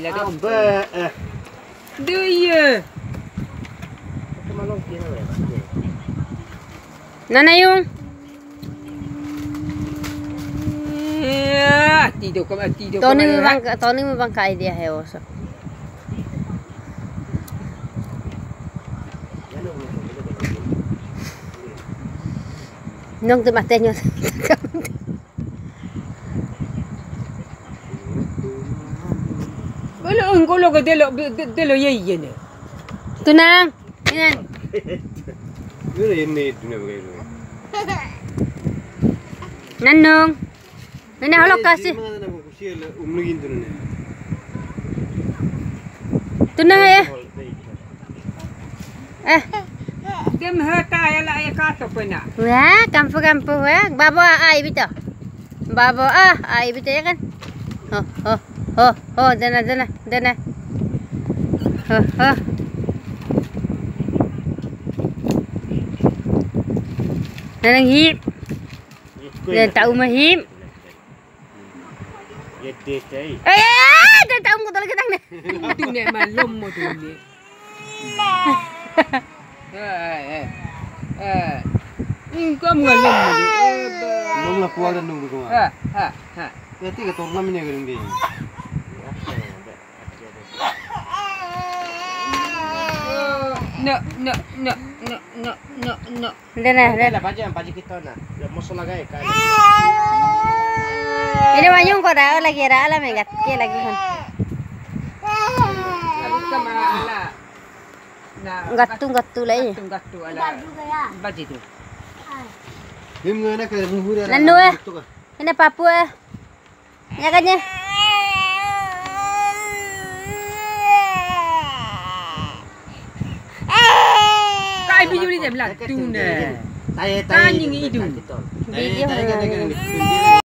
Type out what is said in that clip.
lah kan. Ambek. Duh ye. Ya. Nana yung. Ya, tidur kau mati tidur. Tony membang Tony membang kai dia heos. Nong tu mati nyos. hai oso. Nung tu mate nyo. Kalau engkau lo kau delok delok ye ye ni. Tunang. Yan. Ini ini dunia begitu. Nanong. Nana halok kasi. Ni. Tunang ya. Eh. Dia mehata ya lah ya kata pena. Wah, kampu-kampu wah. Babo ai bito. Babo ah ai bito ya kan. Oh, oh, oh, oh, dana dana dana. Oh, oh. Nanang hip. Dan tahu mahim. Ye deh cai. Eh, dan tahu ko talaga tang. Tu ni malam mo tu ni. Eh eh. Eh. Engkau malam mo ni. Belum lah puas dan nunggu kau. Ha ha ha. Nanti kita orang mana kering dia. no, no, no, no, no, no, no. Dah nah, dah. Lah pajang pajang kita na. Ya musuh lah guys. Ini wayung kau dah lagi dah lah megat. Ke lagi kan. Gattu, gattu lagi. Gattu, gatu ala. Ya. Baju tu. Bimbingan aku dah menghujur. Nenue. Ini papua. Ya kan ya. Tapi you boleh tak belak tu ni. Tanya ni hidung. Tanya hidung.